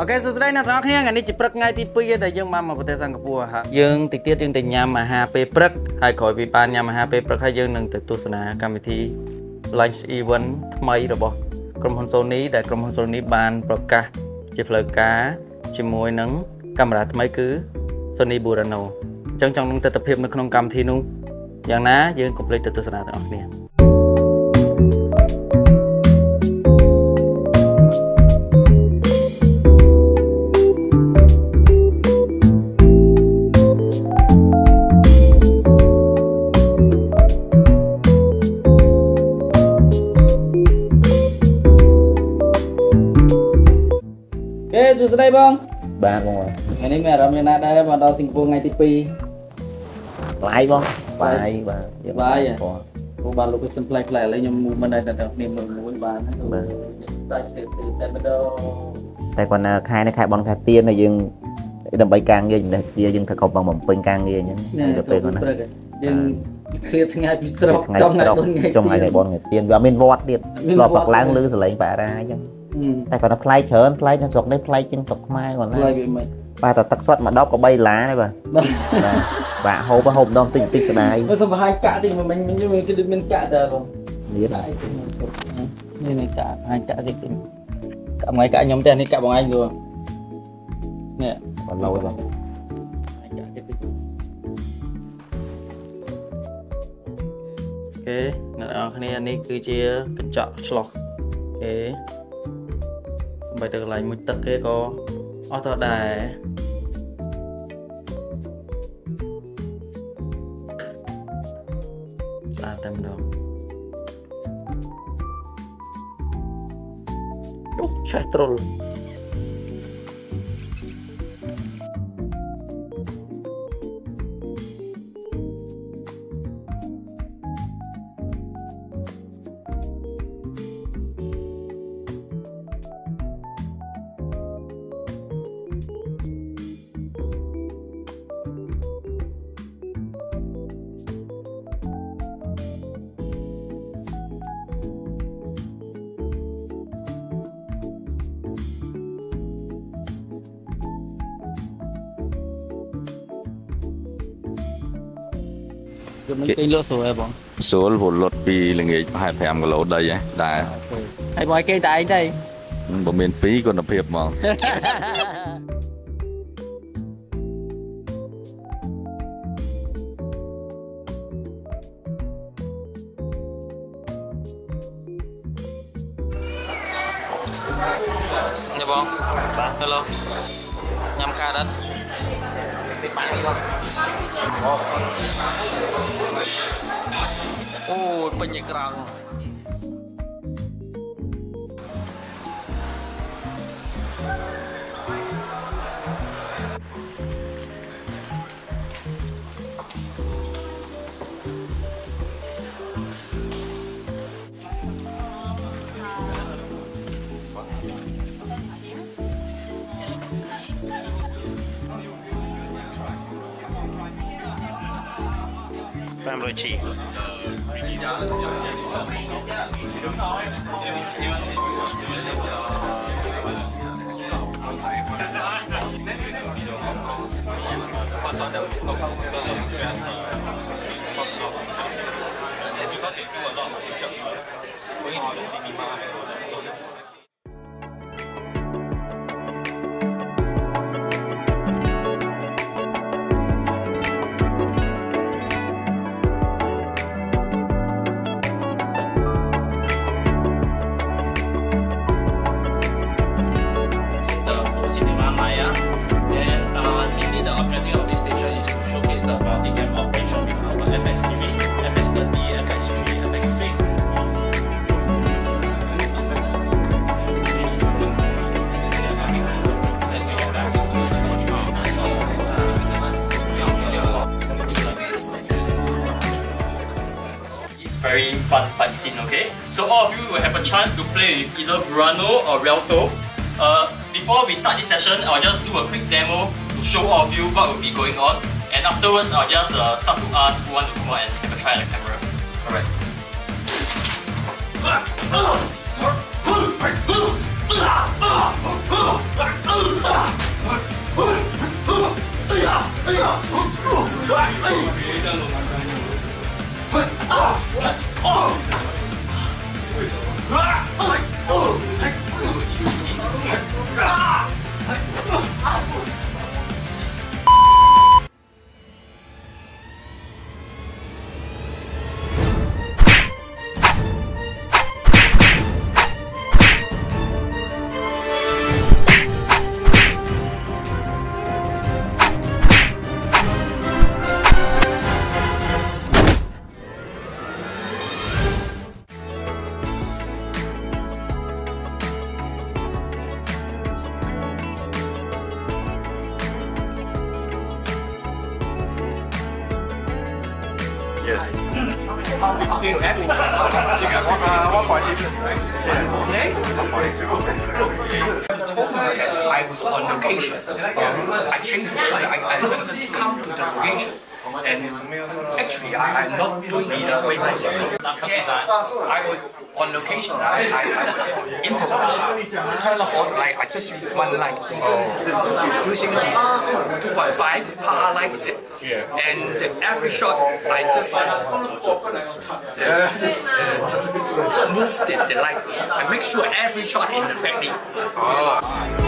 អូខេសួស្តីអ្នកទាំងអស់គ្នាថ្ងៃនេះជាព្រឹកថ្ងៃទី2ដែលយើងបានមកប្រទេសសិង្ហបុរីហាយើងតិចទៀតយើងទៅញ៉ាំអាហារពេលព្រឹកហើយក្រោយពីបានញ៉ាំអាហារពេលព្រឹកហើយយើងនឹងទៅទស្សនាកម្មវិធី lunch event ថ្មីរបស់ក្រុមហ៊ុន Sony ដែលក្រុមហ៊ុន Sony បានប្រកាសជាផ្លូវការជាមួយនឹងកាមេរ៉ាថ្មីគឺ Sony Burano អញ្ចឹងចង់នឹងទស្សនវិជ្ជានៅក្នុងកម្មវិធីនោះយ៉ាងណាយើងកុំភ្លេចទៅទស្សនាទាំងអស់គ្នា សួស្តីបងបាទបងថ្ងៃនេះមានអារម្មណ៍យ៉ាងណាដែរមកដល់សិង្ហបុរីថ្ងៃទី2ឡាយបងបាយបាទបាយហ៎បងពួកបាន location ផ្លែផ្លែឥឡូវខ្ញុំមិនដែរតែគ្នាមើលមួយបានណាបាទតែទៅតែម្ដងតែគាត់នៅខែនេះខែបនខែទៀនដែលយើងដើម្បីការងារជំនះជាយើងធ្វើកប់បងបំពេញការងារអញ្ចឹងនេះទៅពេលគាត់ណាព្រឹកយើងឃ្លាតឆ្ងាយពីស្រុកថ្ងៃចំថ្ងៃស្រុកបុណ្យថ្ងៃចំថ្ងៃថ្ងៃបនថ្ងៃទៀនវាអត់មានវត្តទៀតមានធ្លាប់វត្តបាក់ឡើងឬសលេងបារាអញ្ចឹង តែគាត់ថាផ្លែកច្រើនផ្លែកនៅស្រុកនេះផ្លែកជាងស្រុកខ្មែរគាត់ណាផ្លែវាមិនបាទតែទឹកសុទ្ធមួយដបក៏3ដុល្លារដែរបាទបាទបាទបាទហូបហូបម្ដងតិចតិចស្ដាយមើលសំហាញកាក់តិចមិនមិញវិញគឺមានកាក់ដែរបងនេះកាក់តិចនេះនេះកាក់ហាញកាក់តិចតិចកាក់មួយកាក់ខ្ញុំតែនេះកាក់បងឯង luôn នេះបើលោបងគេអ្នកនរគ្នានេះគឺជាកញ្ចក់ឆ្លោះគេ បើទៅកន្លែងមួយទឹកគេក៏អស់ទៅដែរស្អាតតែម្ដងអូឆេះត្រុល គឺមិនគេងលក់ស្រួលហ៎បង ស្រួលព្រោះលុតពីល្ងាចប្រហែល5គីឡូដីហ៎ដែរ ហើយបងឲ្យគេងតែឯងទេ បើមាន2គុណភាពហ្មង នេះបង Hello ញ៉ាំការដិត Oh, penyekrang. Buenas noches. Because they do a lot of pictures, going on the cinema and all that. So very fun fight scene, okay? So all of you will have a chance to play with either Burano or Realto. Uh, before we start this session, I'll just do a quick demo to show all of you what will be going on. And afterwards, I'll just uh, start to ask who want to come out and have a try at the camera. Alright. Oh! Ah! Oh! Dude, Abby, you got one, uh, one point difference, right? I was on location. Um, I changed my mind. I, I come to the location. And actually, I, I'm not doing it way myself. I was on location. I, I, I turn off all the light. I just use one light. Using the 2.5 power is it? And every shot, I just uh, uh, move the, the light. I make sure every shot in the backlit. Athlete.